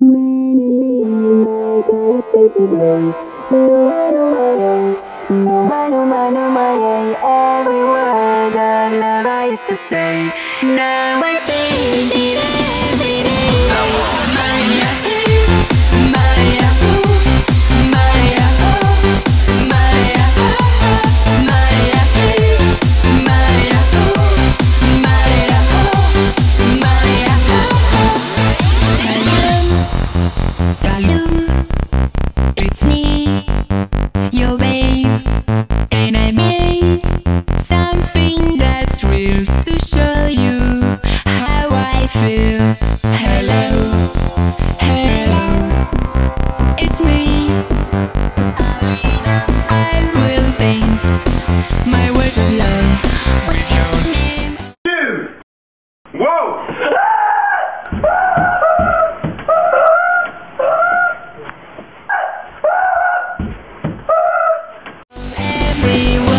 When you leave, I can't stay today. No, I know I am. No, I know, I know, am. Every word that love I used to say. Now I think to show you how I feel. Hello, hello, it's me, I will paint my words of love with your name. Whoa!